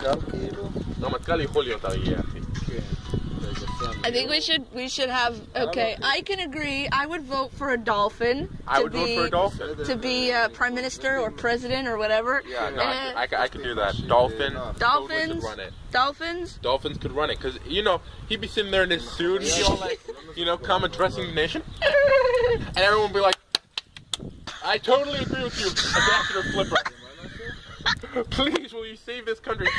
רמטכ"ל כאילו? רמטכ"ל יכול להיות אריה, אחי. כן. באיזה סם. I think we should we should have okay. I can agree. I would vote for a dolphin I to would be vote for a dolphin. to be uh, prime minister or president or whatever. Yeah, no, I, Uh, could- I, could- I could do that. Dolphin. Totally Dolphins. could run it. Dolphins. Dolphins could run it because you know he'd be sitting there in his suit, and he'd be all like, you know, come addressing the nation, and everyone would be like, "I totally agree with you, Ambassador Flipper. Please, will you save this country?"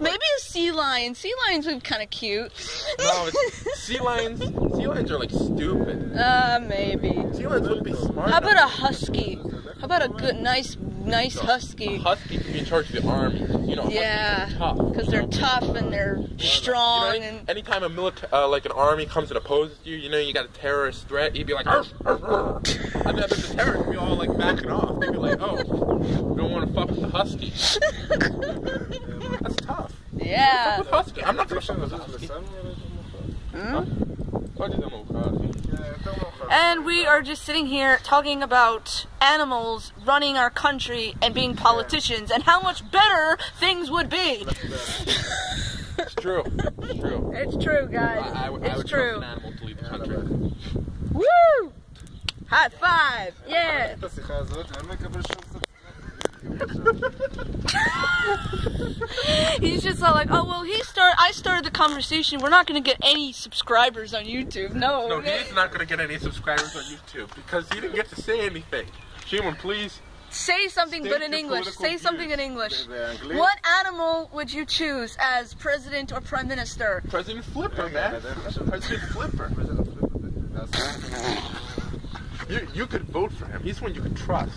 Maybe a sea lion. Sea lions would be kind of cute. No, it's, sea lions. Sea lions are like stupid. uh, maybe. Sea lions would be smart. How about a husky? How about a good, nice, nice husky. husky can be in charge of the army. You know, yeah, because they're know? tough and they're yeah, strong. You know, any, anytime a milita- uh, like an army comes and opposes you, you know, you got a terrorist threat, you'd be like, arf, arf, arf. and then a terrorist, we all like backing off. They'd be like, oh, we don't want to fuck with the husky. That's tough. Yeah. Fuck with husky. I'm not gonna fuck with husky. Hmm? Huh? And we are just sitting here talking about animals running our country and being politicians and how much better things would be. it's true. It's true. It's true, guys. I, I, I it's true. Woo! High five! Yeah he's just all like, oh well, he start. I started the conversation. We're not gonna get any subscribers on YouTube. No. No, he's not gonna get any subscribers on YouTube because he didn't get to say anything. Shimon, please. Say something, but in English. Say something in English. What animal would you choose as president or prime minister? President Flipper, man. president Flipper. you, you could vote for him. He's one you could trust.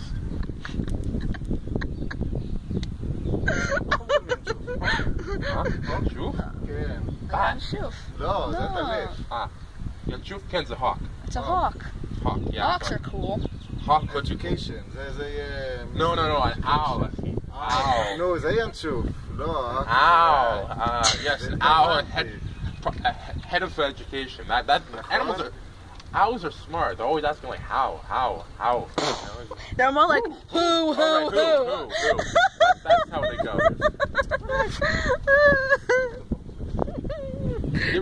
Not Juf? shuf. No, no. that's a leaf. Ah. Your Juf ken's a hawk. It's a hawk. Hawk, yeah. Hawks are cool. Hawk, but Education. There's a... Um, no, no, no, an owl. Owl. No, they aren't Juf. No. Owl. Uh, yes, an owl head, uh, head of education. That, that, animals are... Owls are smart. They're always asking like how, how, how. They're more like who, who, who. That's how it go.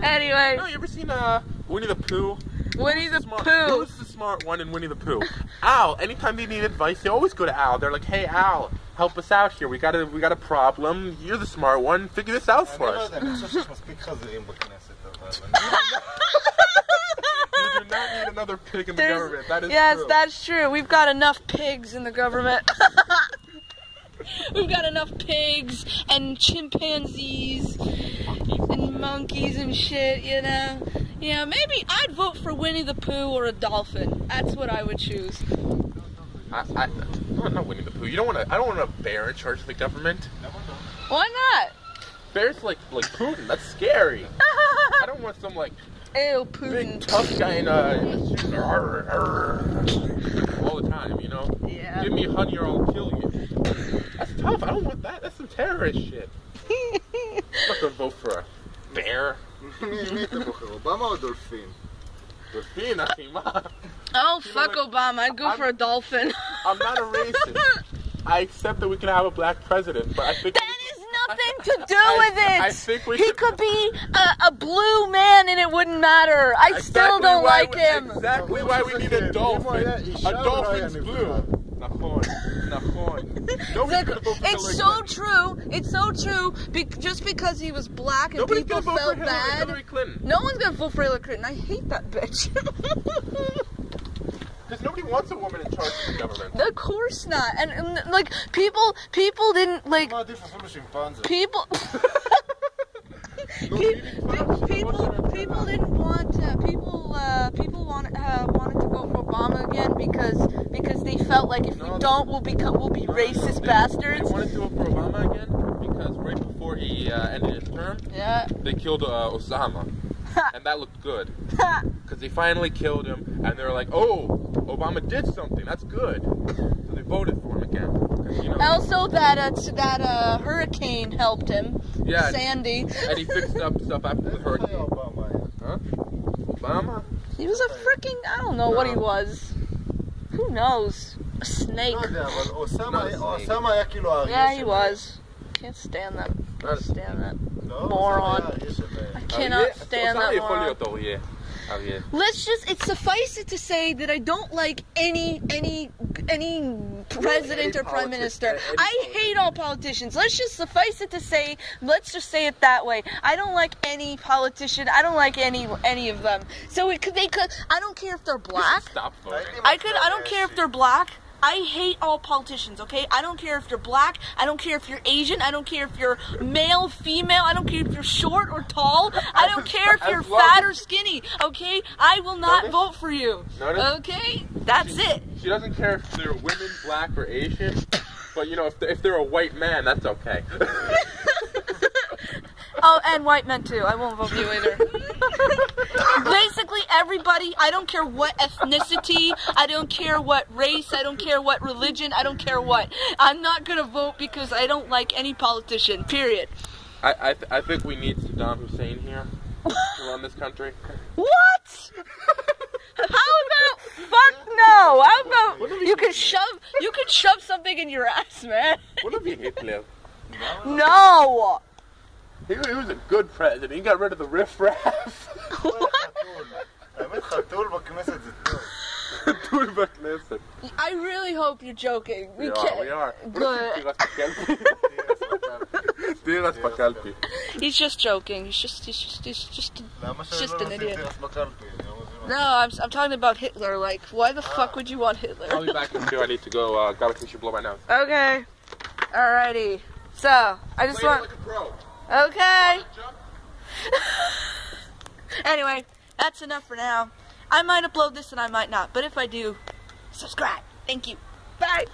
anyway. No, you ever seen uh, Winnie the Pooh? Winnie the, the smart, Pooh. Who's the smart one in Winnie the Pooh? Al. Anytime they need advice, they always go to Al. They're like, "Hey, Al, help us out here. We got a we got a problem. You're the smart one. Figure this out for us." you do not need another pig in the There's, government. That is yes, true. that's true. We've got enough pigs in the government. We've got enough pigs and chimpanzees and monkeys and shit, you know. Yeah, maybe I'd vote for Winnie the Pooh or a dolphin. That's what I would choose. I, I, no, not Winnie the Pooh. You don't want to. I don't want a bear in charge of the government. Why not? Bears like like Putin. That's scary. I don't want some like Ew, big tough guy in uh, a all the time. You know. Yeah. Give me honey or I'll kill you. That's tough. I don't want that. That's some terrorist shit. I'm not gonna vote for a bear. מי מי אתה בוחר, אובמה או דולפין? Delfin, אחי, מה? Oh, You know, fuck like, Obama. I'd go I'm- for a dolphin. I'm not a racist. I accept that we can have a black president, but I think That is nothing to do I- with it. I think we he should- could be a, a blue man and it wouldn't matter. I still Exactly don't why like we- him. Exactly why we need a dolphin. A dolphin's blue. נכון, נכון. Nobody's gonna vote for It's Hillary so Clinton. true. It's so true. Be- just because he was black and Nobody's people gonna vote for felt Hillary, bad. Hillary Clinton. No one's gonna vote for Hillary Clinton. I hate that bitch. Because nobody wants a woman in charge of the government. of course not. And, and like people, people didn't like מה עדיף אפילו שימפנזה? people. No, Pe- eating pe- fudge. people, people didn't want uh, people. Uh, people wanted uh, wanted to go for Obama again because because they felt like if no, we don't, we'll become we'll be no, racist they, bastards. They wanted to vote for Obama again because right before he uh, ended his term, yeah, they killed uh, Osama, and that looked good because they finally killed him, and they're like, oh, Obama did something. That's good. So they voted for him again. You know, also, that uh, that uh, hurricane helped him. Yeah, Sandy. And, and he fixed up stuff after the hurricane. Obama, huh? Obama. He was a freaking I don't know no. what he was Who knows? A snake. לא יודע, אבל אוסמה Not a היה- snake. אוסמה היה כאילו האריה Yeah, he שלו. was. can't stand that. Can't stand that. לא, זה Moron. היה, יש את זה. I cannot stand אריה that יכול moron. להיות אריה. אריה. Let's just it suffice it to say that I don't like any any any president or prime minister. I hate all politicians. Let's just suffice it to say, let's just say it that way. I don't like any politician. I don't like any any of them. So it could they could I don't care if they're black. Stop voting. I could I don't care if they're black. I hate all politicians, okay? I don't care if you're black. I don't care if you're Asian. I don't care if you're male, female. I don't care if you're short or tall. I don't care if you're fat or skinny, okay? I will not Notice- vote for you. Notice- Okay? That's it. She doesn't care if they're women, black, or Asian. But you know, if they're, if they're a white man, that's okay. Oh, and white men too. I won't vote for you either. Basically, everybody, I don't care what ethnicity, I don't care what race, I don't care what religion, I don't care what. I'm not gonna vote because I don't like any politician, period. I I, th- I think we need Saddam Hussein here to run this country. What? How about fuck no? How about you could shove you could shove something in your ass, man? What if he Hitler? No. He, he was a good president. He got rid of the riffraff. I really hope you're joking. We, we can't. Are, we are. But... he's just joking. He's just, he's just, he's just, he's just an idiot. No, I'm, I'm talking about Hitler. Like, why the fuck would you want Hitler? I'll be back in two. I need to go. Uh, gotta blow my nose. Okay. Alrighty. So, I just want like a pro. Okay. Anyway, that's enough for now. I might upload this and I might not, but if I do, subscribe. Thank you. Bye.